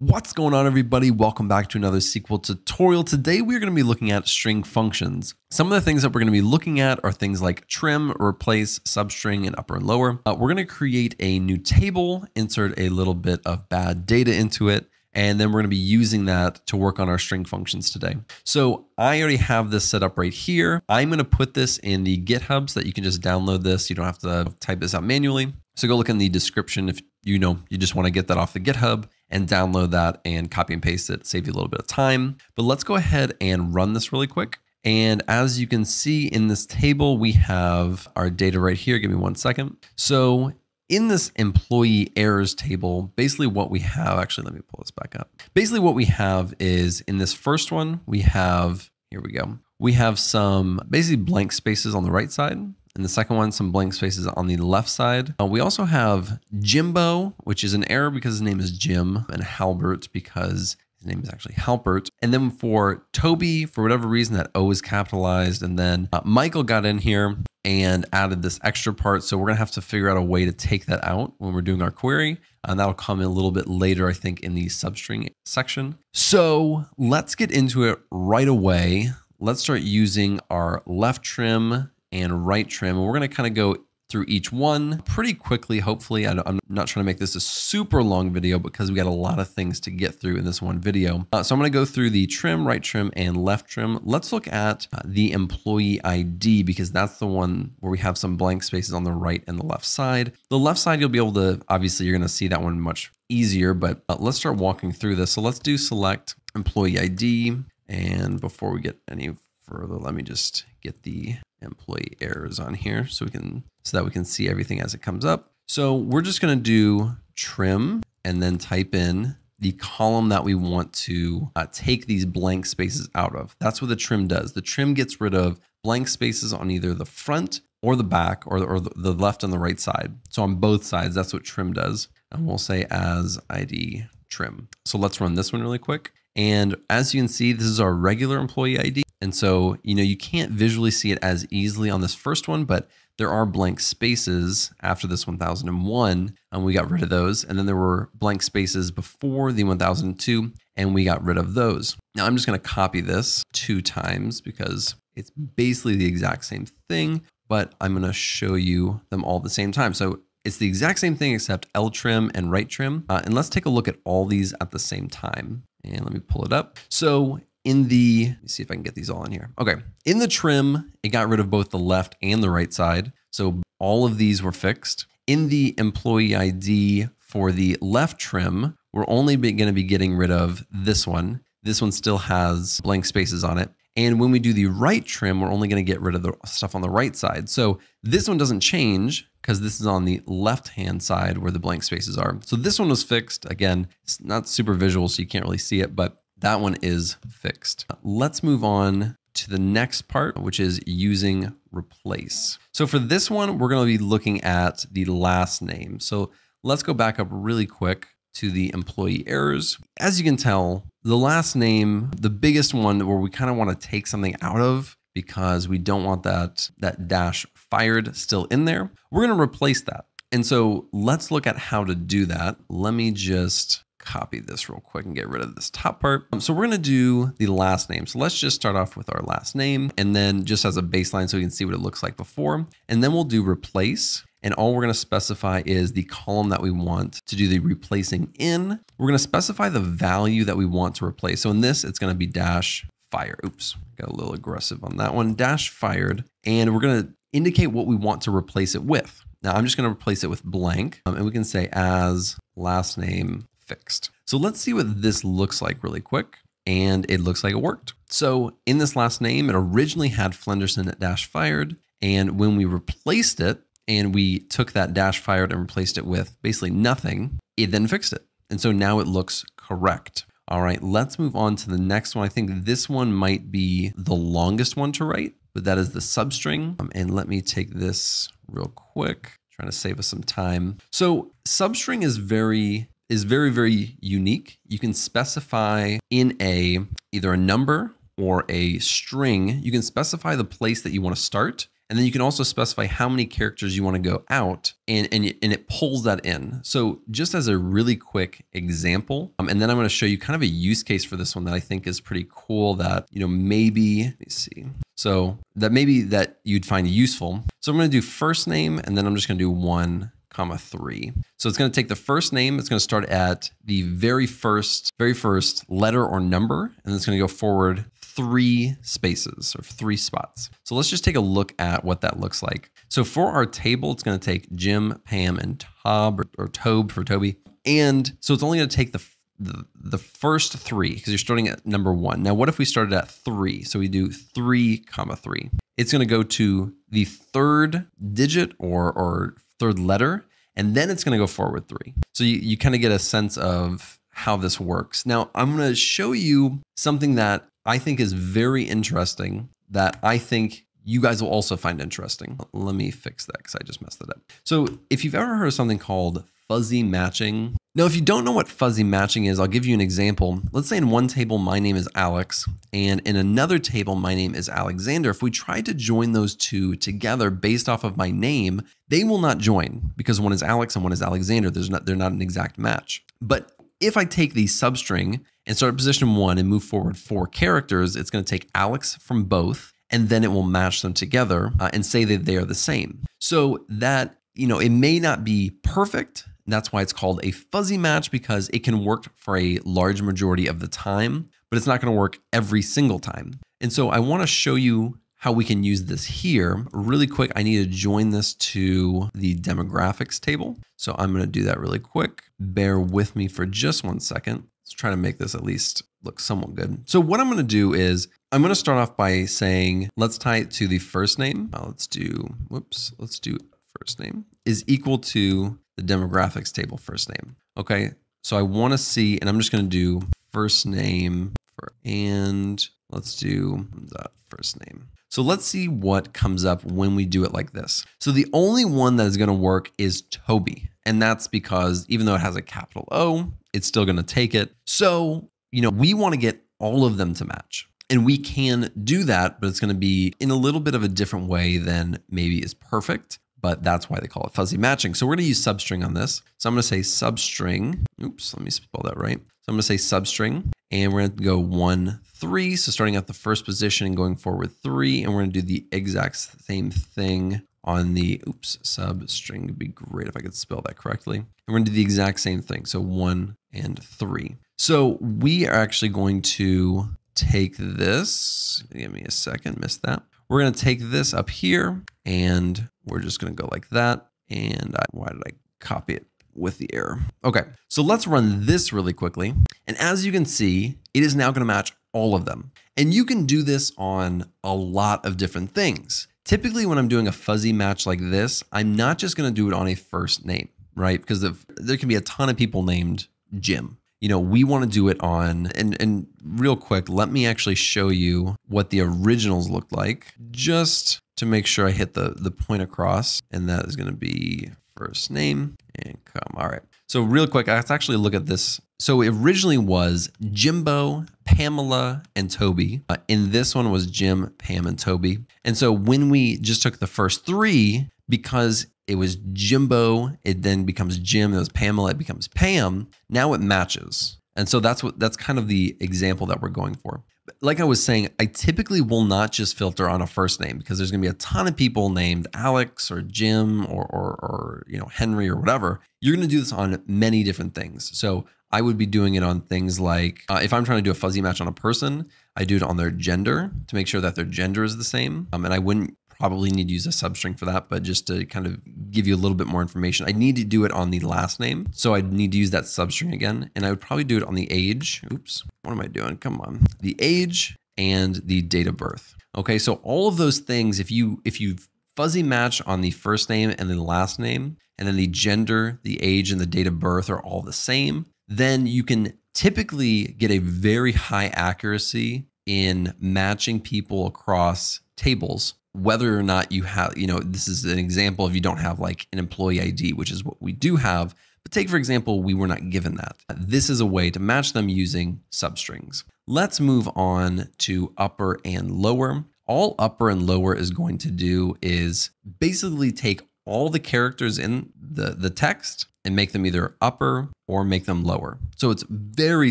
What's going on everybody? Welcome back to another SQL tutorial. Today we're going to be looking at string functions. Some of the things that we're going to be looking at are things like trim, replace, substring, and upper and lower. Uh, we're going to create a new table, insert a little bit of bad data into it, and then we're going to be using that to work on our string functions today. So I already have this set up right here. I'm going to put this in the GitHub so that you can just download this. You don't have to type this out manually. So go look in the description if you know you just want to get that off the GitHub and download that and copy and paste it, save you a little bit of time. But let's go ahead and run this really quick. And as you can see in this table, we have our data right here. Give me one second. So in this employee errors table, basically what we have, actually, let me pull this back up. Basically what we have is in this first one, we have, here we go. We have some basically blank spaces on the right side. And the second one, some blank spaces on the left side. Uh, we also have Jimbo, which is an error because his name is Jim, and Halbert because his name is actually Halpert. And then for Toby, for whatever reason, that O is capitalized. And then uh, Michael got in here and added this extra part. So we're going to have to figure out a way to take that out when we're doing our query. And that'll come in a little bit later, I think, in the substring section. So let's get into it right away. Let's start using our left trim and right trim. And we're going to kind of go through each one pretty quickly, hopefully. I'm not trying to make this a super long video because we got a lot of things to get through in this one video. Uh, so I'm going to go through the trim, right trim, and left trim. Let's look at uh, the employee ID because that's the one where we have some blank spaces on the right and the left side. The left side, you'll be able to, obviously you're going to see that one much easier, but uh, let's start walking through this. So let's do select employee ID. And before we get any further, let me just get the employee errors on here so we can so that we can see everything as it comes up. So we're just going to do trim and then type in the column that we want to uh, take these blank spaces out of. That's what the trim does. The trim gets rid of blank spaces on either the front or the back or, or the left and the right side. So on both sides, that's what trim does. And we'll say as ID trim. So let's run this one really quick. And as you can see, this is our regular employee ID. And so, you know, you can't visually see it as easily on this first one, but there are blank spaces after this 1001 and we got rid of those. And then there were blank spaces before the 1002 and we got rid of those. Now I'm just going to copy this two times because it's basically the exact same thing, but I'm going to show you them all at the same time. So it's the exact same thing except L trim and right trim. Uh, and let's take a look at all these at the same time. And let me pull it up. So in the, let me see if I can get these all in here. Okay. In the trim, it got rid of both the left and the right side. So all of these were fixed. In the employee ID for the left trim, we're only going to be getting rid of this one. This one still has blank spaces on it. And when we do the right trim, we're only going to get rid of the stuff on the right side. So this one doesn't change because this is on the left-hand side where the blank spaces are. So this one was fixed. Again, it's not super visual, so you can't really see it, but that one is fixed. Let's move on to the next part, which is using replace. So for this one, we're going to be looking at the last name. So let's go back up really quick to the employee errors. As you can tell, the last name, the biggest one where we kind of want to take something out of because we don't want that, that dash fired still in there, we're going to replace that. And so let's look at how to do that. Let me just copy this real quick and get rid of this top part. Um, so we're going to do the last name. So let's just start off with our last name and then just as a baseline so we can see what it looks like before. And then we'll do replace. And all we're going to specify is the column that we want to do the replacing in. We're going to specify the value that we want to replace. So in this, it's going to be dash fire. Oops, got a little aggressive on that one. Dash fired. And we're going to indicate what we want to replace it with. Now I'm just going to replace it with blank. Um, and we can say as last name fixed. So let's see what this looks like really quick. And it looks like it worked. So in this last name, it originally had Flenderson dash fired. And when we replaced it and we took that dash fired and replaced it with basically nothing, it then fixed it. And so now it looks correct. All right, let's move on to the next one. I think this one might be the longest one to write, but that is the substring. Um, and let me take this real quick, trying to save us some time. So substring is very is very, very unique. You can specify in a either a number or a string, you can specify the place that you want to start And then you can also specify how many characters you want to go out and, and, and it pulls that in. So just as a really quick example, um, and then I'm going to show you kind of a use case for this one that I think is pretty cool that, you know, maybe, let me see. So that maybe that you'd find useful. So I'm going to do first name and then I'm just going to do one comma three. So it's going to take the first name. It's going to start at the very first, very first letter or number, and it's going to go forward three spaces or three spots. So let's just take a look at what that looks like. So for our table, it's going to take Jim, Pam, and Tob or, or Tobe for Toby. And so it's only going to take the the, the first three because you're starting at number one. Now, what if we started at three? So we do three comma three. It's going to go to the third digit or or third letter, and then it's going to go forward three. So you, you kind of get a sense of how this works. Now, I'm going to show you something that I think is very interesting that I think you guys will also find interesting. Let me fix that because I just messed it up. So if you've ever heard of something called fuzzy matching. Now, if you don't know what fuzzy matching is, I'll give you an example. Let's say in one table, my name is Alex, and in another table, my name is Alexander. If we try to join those two together based off of my name, they will not join because one is Alex and one is Alexander. There's not, they're not an exact match. But if I take the substring and start at position one and move forward four characters, it's going to take Alex from both and then it will match them together uh, and say that they are the same. So that, you know, it may not be perfect that's why it's called a fuzzy match because it can work for a large majority of the time, but it's not going to work every single time. And so I want to show you how we can use this here. Really quick, I need to join this to the demographics table. So I'm going to do that really quick. Bear with me for just one second. Let's try to make this at least look somewhat good. So what I'm going to do is I'm going to start off by saying, let's tie it to the first name. Uh, let's do, whoops, let's do first name is equal to the demographics table first name. Okay, so I want to see, and I'm just going to do first name for, and let's do the first name. So let's see what comes up when we do it like this. So the only one that is going to work is Toby. And that's because even though it has a capital O, it's still going to take it. So, you know, we want to get all of them to match. And we can do that, but it's going to be in a little bit of a different way than maybe is perfect but that's why they call it fuzzy matching. So we're going to use substring on this. So I'm going to say substring. Oops, let me spell that right. So I'm going to say substring and we're going to go one, three. So starting at the first position and going forward three. And we're going to do the exact same thing on the, oops, substring. It'd be great if I could spell that correctly. And we're going to do the exact same thing. So one and three. So we are actually going to take this. Give me a second, missed that. We're going to take this up here and we're just going to go like that. And I, why did I copy it with the error? Okay, so let's run this really quickly. And as you can see, it is now going to match all of them. And you can do this on a lot of different things. Typically, when I'm doing a fuzzy match like this, I'm not just going to do it on a first name, right? Because there can be a ton of people named Jim you know, we want to do it on, and, and real quick, let me actually show you what the originals looked like just to make sure I hit the, the point across. And that is going to be first name and come. All right. So real quick, let's actually look at this. So it originally was Jimbo, Pamela, and Toby. Uh, and this one was Jim, Pam, and Toby. And so when we just took the first three, because it was Jimbo, it then becomes Jim, it was Pamela, it becomes Pam. Now it matches. And so that's what that's kind of the example that we're going for. Like I was saying, I typically will not just filter on a first name because there's going to be a ton of people named Alex or Jim or, or, or you know Henry or whatever. You're going to do this on many different things. So I would be doing it on things like uh, if I'm trying to do a fuzzy match on a person, I do it on their gender to make sure that their gender is the same. Um, and I wouldn't probably need to use a substring for that, but just to kind of give you a little bit more information, I need to do it on the last name. So I'd need to use that substring again. And I would probably do it on the age. Oops, what am I doing? Come on. The age and the date of birth. Okay, so all of those things, if you if you fuzzy match on the first name and the last name, and then the gender, the age, and the date of birth are all the same, then you can typically get a very high accuracy in matching people across tables whether or not you have, you know, this is an example if you don't have like an employee ID, which is what we do have. But take, for example, we were not given that. This is a way to match them using substrings. Let's move on to upper and lower. all upper and lower is going to do is basically take all the characters in the, the text and make them either upper or make them lower. So it's very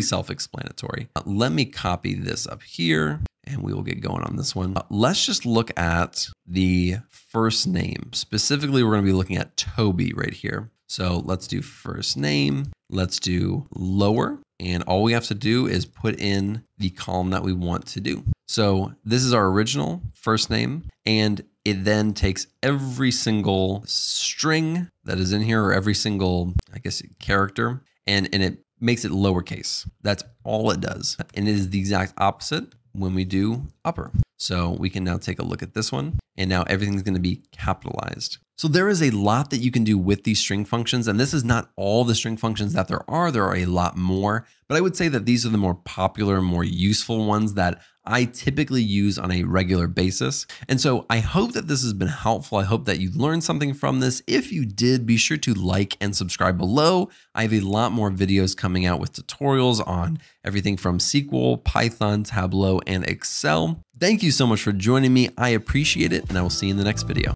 self-explanatory. Let me copy this up here and we will get going on this one. Uh, let's just look at the first name. Specifically, we're going to be looking at Toby right here. So let's do first name. Let's do lower. And all we have to do is put in the column that we want to do. So this is our original first name. And it then takes every single string that is in here or every single, I guess, character and, and it makes it lowercase. That's all it does. And it is the exact opposite when we do upper. So we can now take a look at this one and now everything's going to be capitalized. So there is a lot that you can do with these string functions, and this is not all the string functions that there are. There are a lot more, but I would say that these are the more popular, more useful ones that I typically use on a regular basis. And so I hope that this has been helpful. I hope that you learned something from this. If you did, be sure to like and subscribe below. I have a lot more videos coming out with tutorials on everything from SQL, Python, Tableau, and Excel. Thank you so much for joining me. I appreciate it, and I will see you in the next video.